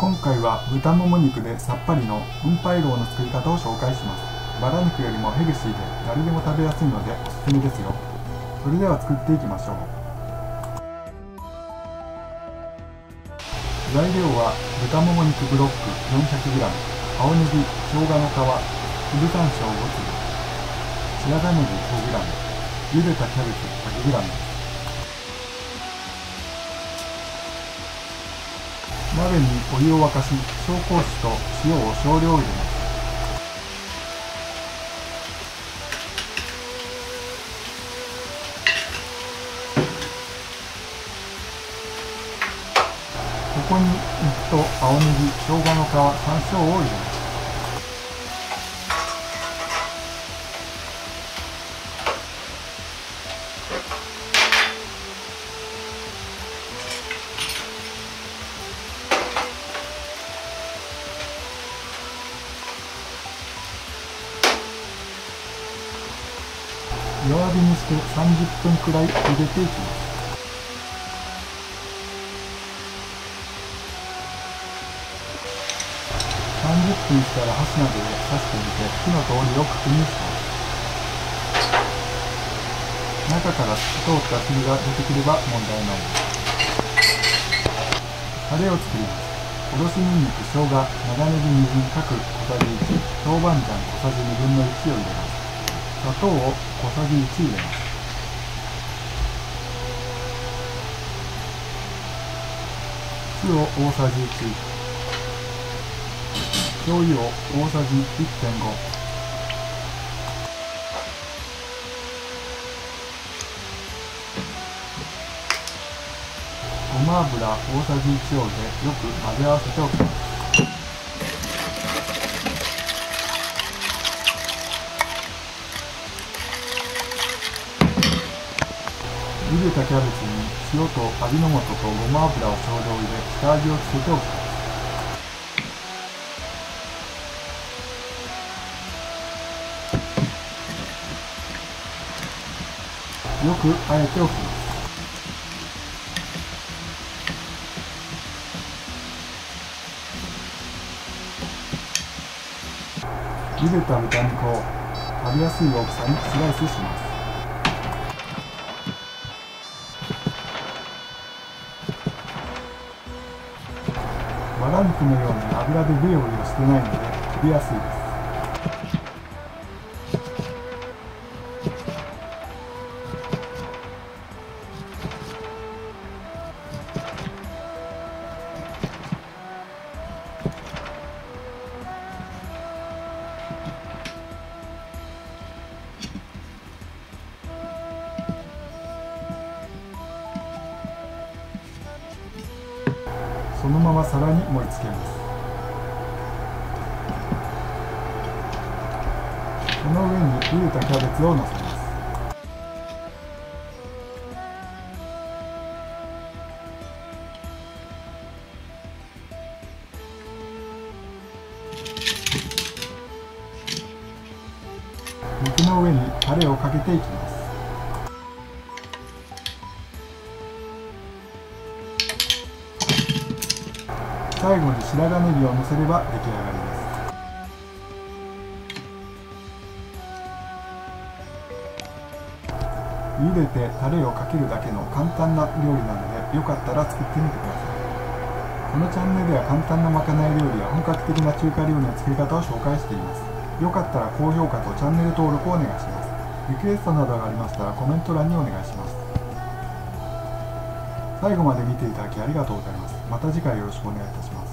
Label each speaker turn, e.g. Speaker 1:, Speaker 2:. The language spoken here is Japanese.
Speaker 1: 今回は豚もも肉でさっぱりの運イローの作り方を紹介します。バラ肉よりもヘルシーで誰でも食べやすいのでおすすめですよ。それでは作っていきましょう。材料は豚もも肉ブロック 400g 青ネギ生姜の皮粒山椒5粒白髪ネギ 5g 茹でたキャベツ 100g 鍋にお湯を沸かし紹興酒と塩を少量入れます。ここに肉と青ネギ生姜の皮山椒を入れます。弱火にして30分くらい茹でていきます。30分したら箸などで刺してみて火の通りを確認します中から透き通った汁が出てくれば問題ない。タレを作ります。おろしにんにく、生姜、長ネギ、みじん各小さじ1、豆板醤小さじ1分の1を入れます。砂糖を小さじ1入れます酢を大さじ1醤油を大さじ1.5ごま油大さじ1を入れよく混ぜ合わせておきます茹でたキャベツに塩と味の素とごま油を少量入れ下味をつけておきますよくあえておきます茹でた豚肉を食べやすい大きさにスライスします。バラ肉のように油でブヨブヨしてないので切りやすいです。そのまま皿に盛り付けます。この上に茹でたキャベツをのせます。肉の上にタレをかけていきます。最後に白髪ネギをのせれば出来上がりです。茹でてタレをかけるだけの簡単な料理なのでよかったら作ってみてください。このチャンネルでは簡単なまかない料理や本格的な中華料理の作り方を紹介しています。よかったら高評価とチャンネル登録をお願いします。リクエストなどがありましたらコメント欄にお願いします。最後まで見ていただきありがとうございます。また次回よろしくお願いいたします。